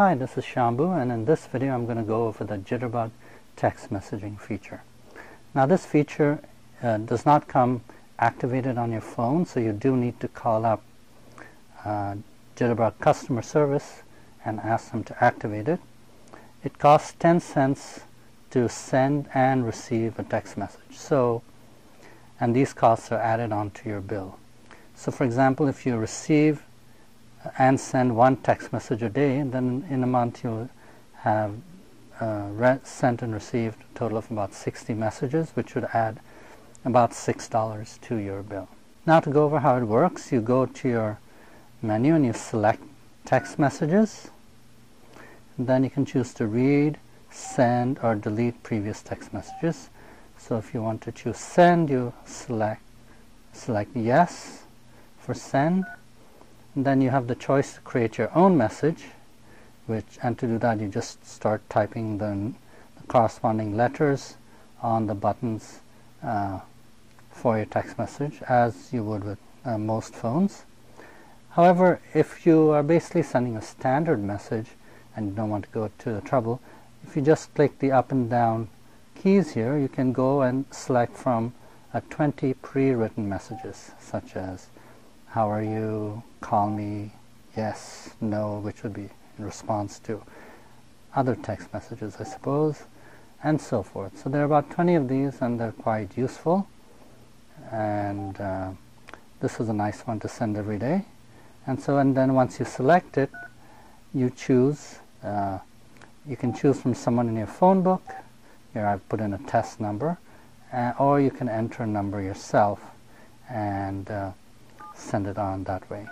Hi, this is Shambu and in this video I'm going to go over the Jitterbug text messaging feature. Now this feature uh, does not come activated on your phone so you do need to call up uh, Jitterbug customer service and ask them to activate it. It costs 10 cents to send and receive a text message. So, and these costs are added onto your bill. So for example, if you receive and send one text message a day, and then in a month you'll have uh, sent and received a total of about 60 messages, which would add about $6 to your bill. Now to go over how it works, you go to your menu and you select text messages. Then you can choose to read, send, or delete previous text messages. So if you want to choose send, you select select yes for send then you have the choice to create your own message, which and to do that you just start typing the, the corresponding letters on the buttons uh, for your text message as you would with uh, most phones. However, if you are basically sending a standard message and you don't want to go to the trouble, if you just click the up and down keys here, you can go and select from uh, 20 pre-written messages, such as how are you, call me, yes, no, which would be in response to other text messages, I suppose, and so forth. So there are about 20 of these, and they're quite useful. And uh, this is a nice one to send every day. And so, and then once you select it, you choose. Uh, you can choose from someone in your phone book. Here I've put in a test number, uh, or you can enter a number yourself and uh, send it on that way.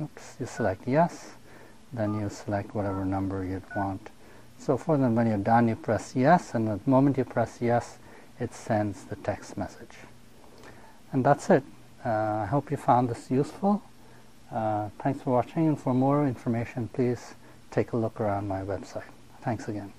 Oops, you select yes, then you select whatever number you'd want. So for then when you're done, you press yes, and the moment you press yes, it sends the text message. And that's it. Uh, I hope you found this useful. Uh, thanks for watching, and for more information, please take a look around my website. Thanks again.